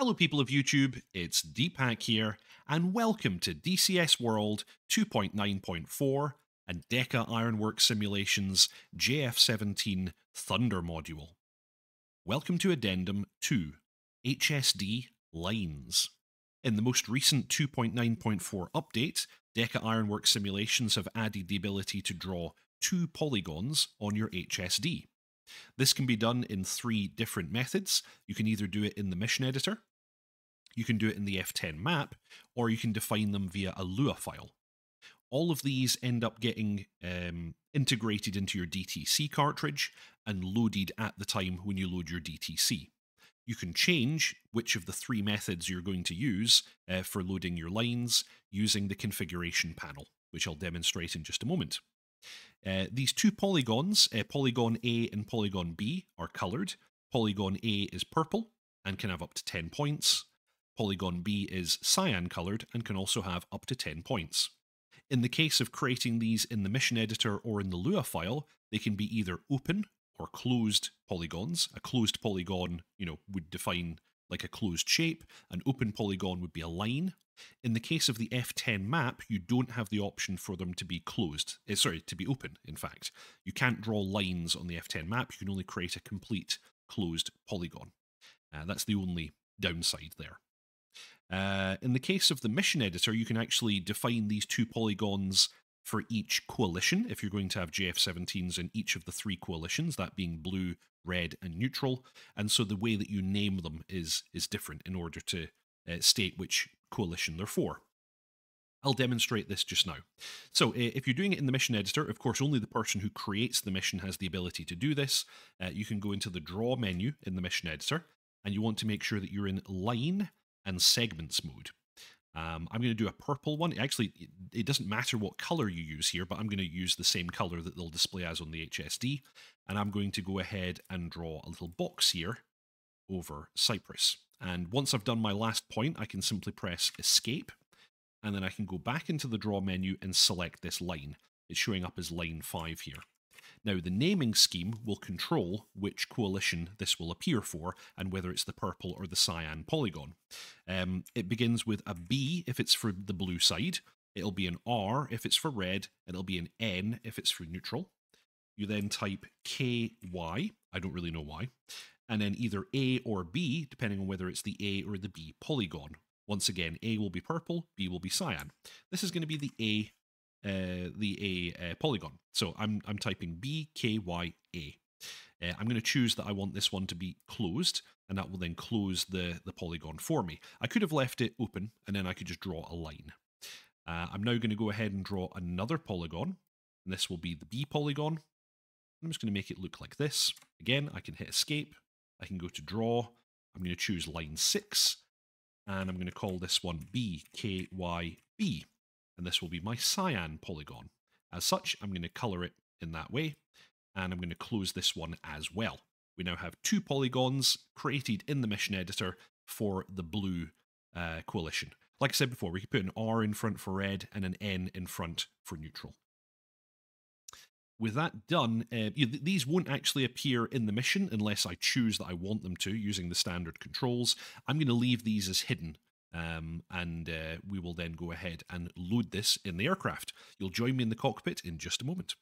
Hello, people of YouTube, it's deephack here, and welcome to DCS World 2.9.4 and Deka Ironworks Simulations JF17 Thunder Module. Welcome to Addendum 2 HSD Lines. In the most recent 2.9.4 update, Deka Ironworks Simulations have added the ability to draw two polygons on your HSD. This can be done in three different methods. You can either do it in the mission editor, you can do it in the F10 map, or you can define them via a Lua file. All of these end up getting um, integrated into your DTC cartridge and loaded at the time when you load your DTC. You can change which of the three methods you're going to use uh, for loading your lines using the configuration panel, which I'll demonstrate in just a moment. Uh, these two polygons, uh, Polygon A and Polygon B, are coloured. Polygon A is purple and can have up to 10 points. Polygon B is cyan coloured and can also have up to 10 points. In the case of creating these in the mission editor or in the Lua file, they can be either open or closed polygons. A closed polygon, you know, would define like a closed shape. An open polygon would be a line. In the case of the F10 map, you don't have the option for them to be closed. Uh, sorry, to be open, in fact. You can't draw lines on the F10 map. You can only create a complete closed polygon. Uh, that's the only downside there. Uh, in the case of the mission editor, you can actually define these two polygons for each coalition if you're going to have JF17s in each of the three coalitions, that being blue, red, and neutral. And so the way that you name them is is different in order to uh, state which coalition they're for. I'll demonstrate this just now. So, if you're doing it in the mission editor, of course, only the person who creates the mission has the ability to do this. Uh, you can go into the draw menu in the mission editor, and you want to make sure that you're in line and segments mode. Um, I'm going to do a purple one. Actually, it doesn't matter what color you use here, but I'm going to use the same color that they'll display as on the HSD. And I'm going to go ahead and draw a little box here over Cyprus. And once I've done my last point, I can simply press Escape, and then I can go back into the draw menu and select this line. It's showing up as line 5 here. Now, the naming scheme will control which coalition this will appear for and whether it's the purple or the cyan polygon. Um, it begins with a B if it's for the blue side, it'll be an R if it's for red, and it'll be an N if it's for neutral. You then type KY, I don't really know why, and then either A or B, depending on whether it's the A or the B polygon. Once again, A will be purple, B will be cyan. This is going to be the A uh, the A uh, polygon. So I'm I'm typing B K Y A. Uh, I'm going to choose that I want this one to be closed, and that will then close the, the polygon for me. I could have left it open, and then I could just draw a line. Uh, I'm now going to go ahead and draw another polygon, and this will be the B polygon. I'm just going to make it look like this. Again, I can hit escape, I can go to draw, I'm going to choose line 6, and I'm going to call this one BKYB and this will be my cyan polygon. As such, I'm going to color it in that way, and I'm going to close this one as well. We now have two polygons created in the mission editor for the blue uh, coalition. Like I said before, we could put an R in front for red and an N in front for neutral. With that done, uh, these won't actually appear in the mission unless I choose that I want them to using the standard controls. I'm going to leave these as hidden um, and uh, we will then go ahead and load this in the aircraft. You'll join me in the cockpit in just a moment.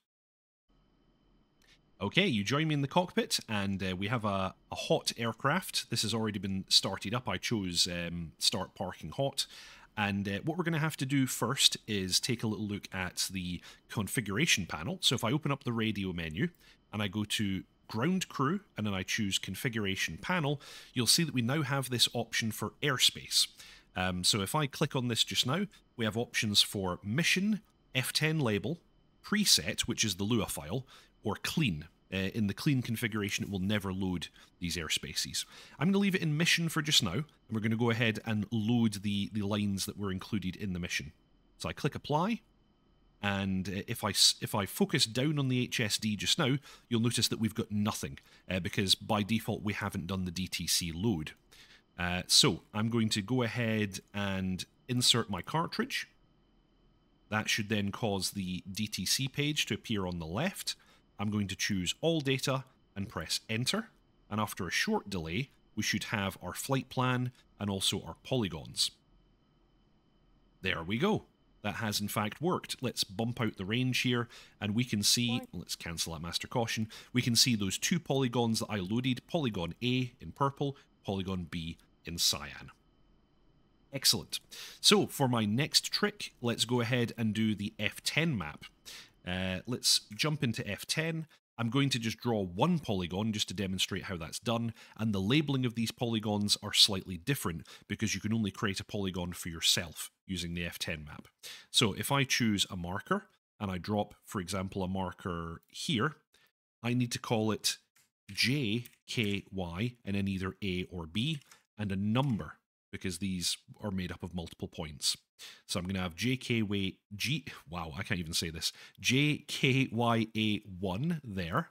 Okay, you join me in the cockpit, and uh, we have a, a, hot aircraft. This has already been started up. I chose um, start parking hot. And uh, what we're going to have to do first is take a little look at the configuration panel. So if I open up the radio menu and I go to ground crew and then I choose configuration panel, you'll see that we now have this option for airspace. Um, so if I click on this just now, we have options for mission, F10 label, preset, which is the Lua file, or clean. Uh, in the clean configuration, it will never load these airspaces. I'm going to leave it in mission for just now, and we're going to go ahead and load the, the lines that were included in the mission. So I click apply, and uh, if I if I focus down on the HSD just now, you'll notice that we've got nothing uh, because by default we haven't done the DTC load. Uh, so I'm going to go ahead and insert my cartridge. That should then cause the DTC page to appear on the left. I'm going to choose all data and press enter. And after a short delay, we should have our flight plan and also our polygons. There we go. That has in fact worked. Let's bump out the range here and we can see, let's cancel that master caution, we can see those two polygons that I loaded, polygon A in purple, polygon B in cyan. Excellent. So for my next trick, let's go ahead and do the F10 map. Uh, let's jump into F10. I'm going to just draw one polygon just to demonstrate how that's done, and the labeling of these polygons are slightly different because you can only create a polygon for yourself using the F10 map. So if I choose a marker, and I drop, for example, a marker here, I need to call it JKY, and then either A or B, and a number because these are made up of multiple points. So I'm going to have JKY, G, wow, I can't even say this, JKYA1 there.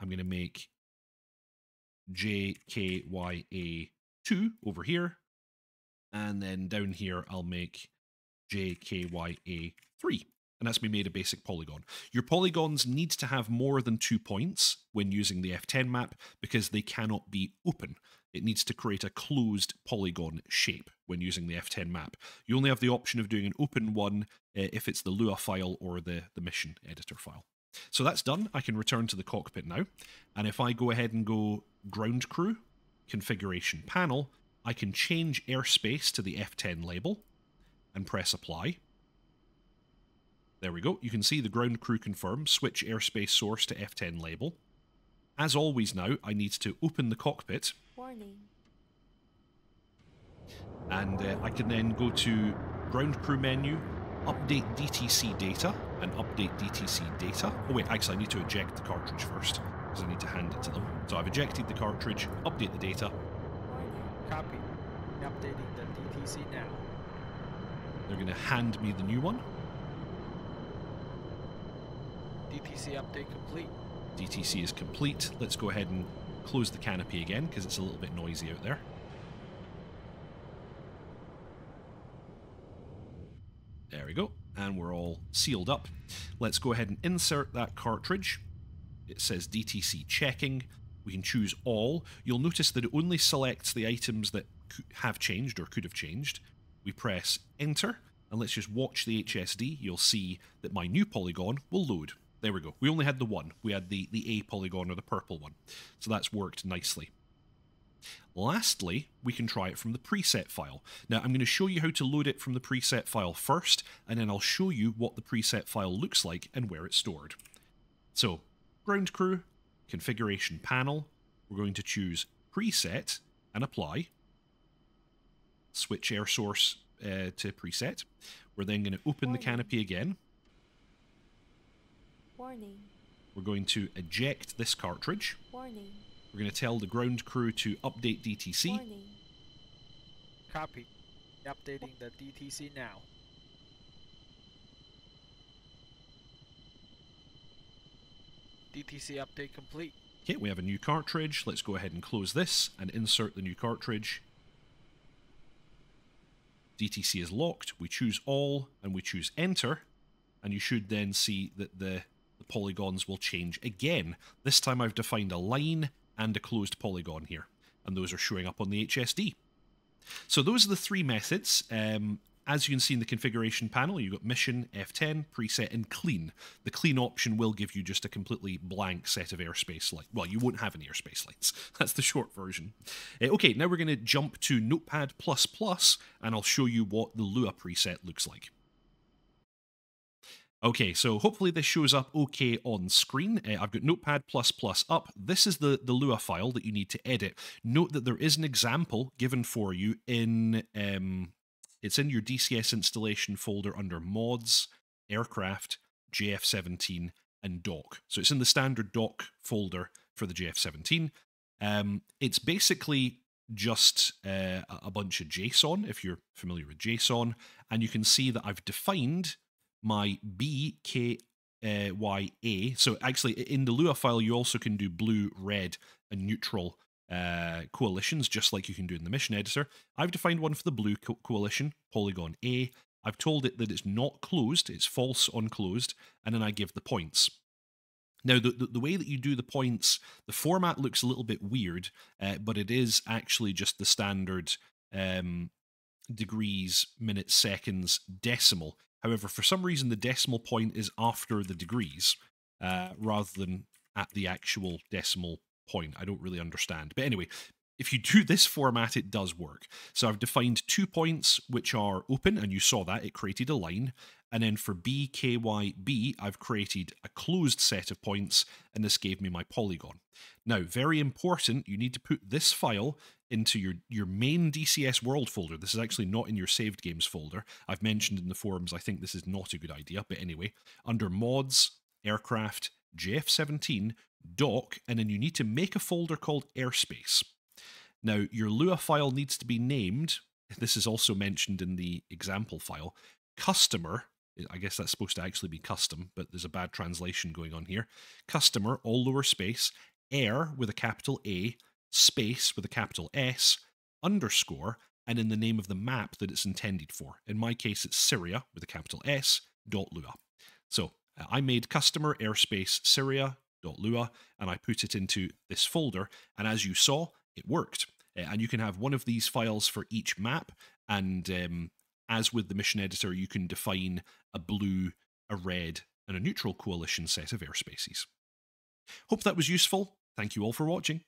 I'm going to make JKYA2 over here. And then down here, I'll make JKYA3 and that's me made a basic polygon. Your polygons need to have more than two points when using the F10 map because they cannot be open it needs to create a closed polygon shape when using the F10 map. You only have the option of doing an open one uh, if it's the Lua file or the, the mission editor file. So that's done. I can return to the cockpit now. And if I go ahead and go ground crew, configuration panel, I can change airspace to the F10 label and press apply. There we go. You can see the ground crew confirm, Switch airspace source to F10 label. As always now, I need to open the cockpit Warning. And uh, I can then go to ground crew menu, update DTC data, and update DTC data. Oh wait, actually I need to eject the cartridge first, because I need to hand it to them. So I've ejected the cartridge, update the data. Copy. Updating the DTC now. They're going to hand me the new one. DTC update complete. DTC is complete. Let's go ahead and close the canopy again because it's a little bit noisy out there. There we go. And we're all sealed up. Let's go ahead and insert that cartridge. It says DTC checking. We can choose all. You'll notice that it only selects the items that have changed or could have changed. We press enter and let's just watch the HSD. You'll see that my new polygon will load. There we go. We only had the one. We had the, the A polygon or the purple one. So that's worked nicely. Lastly, we can try it from the preset file. Now, I'm going to show you how to load it from the preset file first, and then I'll show you what the preset file looks like and where it's stored. So, ground crew, configuration panel, we're going to choose preset and apply. Switch air source uh, to preset. We're then going to open the canopy again Warning. We're going to eject this cartridge. Warning. We're going to tell the ground crew to update DTC. Warning. Copy. Updating the DTC now. DTC update complete. Okay, we have a new cartridge. Let's go ahead and close this and insert the new cartridge. DTC is locked. We choose all and we choose enter. And you should then see that the the polygons will change again. This time I've defined a line and a closed polygon here, and those are showing up on the HSD. So those are the three methods. Um, as you can see in the configuration panel, you've got mission, F10, preset, and clean. The clean option will give you just a completely blank set of airspace lights. Well, you won't have any airspace lights. That's the short version. Uh, okay, now we're going to jump to Notepad++, and I'll show you what the Lua preset looks like. Okay, so hopefully this shows up okay on screen. Uh, I've got Notepad++ up. This is the, the Lua file that you need to edit. Note that there is an example given for you in... Um, it's in your DCS installation folder under Mods, Aircraft, JF17, and Doc. So it's in the standard Doc folder for the JF17. Um, it's basically just uh, a bunch of JSON, if you're familiar with JSON, and you can see that I've defined my BKYA. So actually, in the Lua file, you also can do blue, red, and neutral uh, coalitions, just like you can do in the mission editor. I've defined one for the blue co coalition, polygon A. I've told it that it's not closed, it's false on closed, and then I give the points. Now, the, the, the, way that you do the points, the format looks a little bit weird, uh, but it is actually just the standard um, degrees, minutes, seconds, decimal. However, for some reason, the decimal point is after the degrees uh, rather than at the actual decimal point. I don't really understand. But anyway, if you do this format, it does work. So I've defined two points which are open, and you saw that, it created a line. And then for B, K, Y, B, I've created a closed set of points, and this gave me my polygon. Now, very important, you need to put this file into your, your main DCS world folder. This is actually not in your saved games folder. I've mentioned in the forums, I think this is not a good idea, but anyway, under mods, aircraft, JF17, doc, and then you need to make a folder called airspace. Now, your Lua file needs to be named, this is also mentioned in the example file, customer, I guess that's supposed to actually be custom, but there's a bad translation going on here. Customer, all lower space, air with a capital A, space with a capital S, underscore, and in the name of the map that it's intended for. In my case, it's Syria with a capital S, dot Lua. So uh, I made customer airspace Syria dot Lua, and I put it into this folder, and as you saw, it worked. Uh, and you can have one of these files for each map. And um, as with the mission editor, you can define a blue, a red, and a neutral coalition set of airspaces. Hope that was useful. Thank you all for watching.